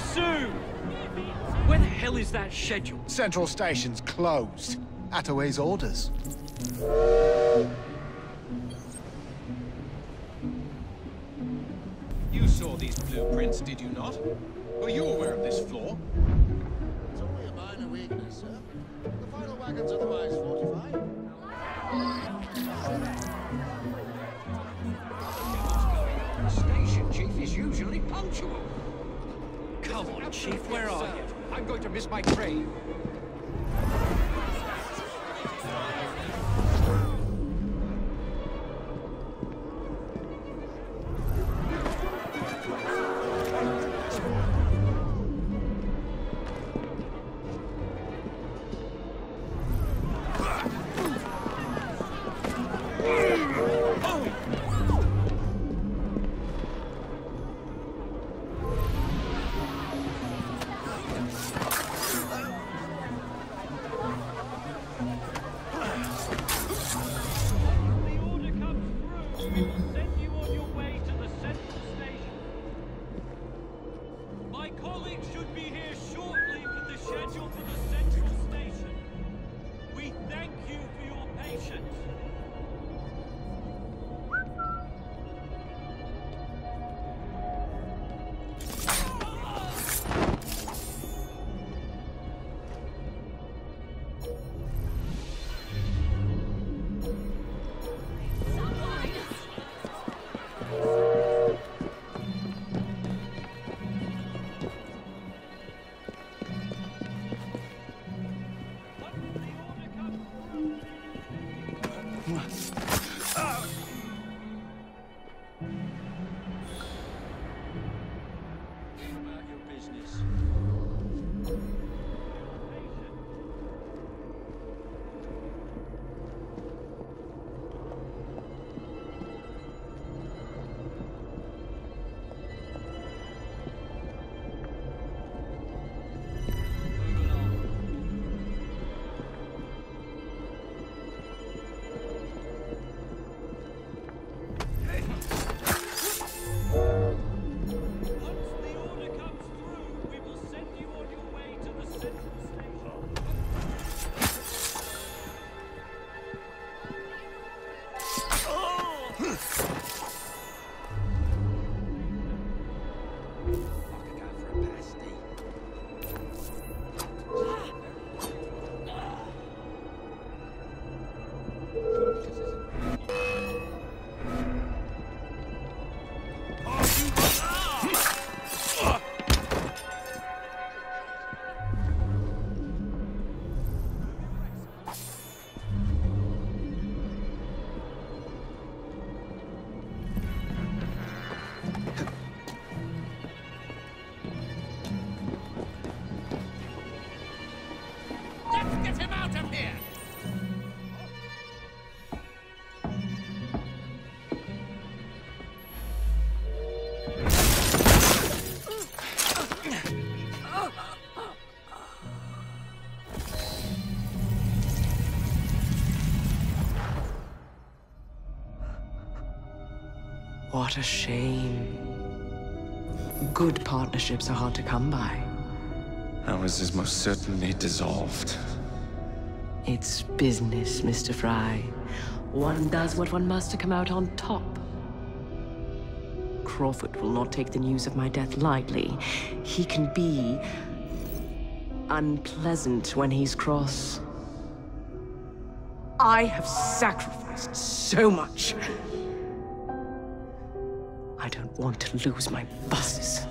Very soon. Where the hell is that schedule? Central Station's closed. Attaway's orders. You saw these blueprints, did you not? Were you aware of this flaw? It's only a minor weakness, sir. The final wagon's otherwise fortified. Station chief is usually punctual. Come on, Chief, where are you? I'm going to miss my train. Thank you. About What a shame. Good partnerships are hard to come by. Ours is most certainly dissolved. It's business, Mr. Frye. One does what one must to come out on top. Crawford will not take the news of my death lightly. He can be unpleasant when he's cross. I have sacrificed so much. I don't want to lose my buses.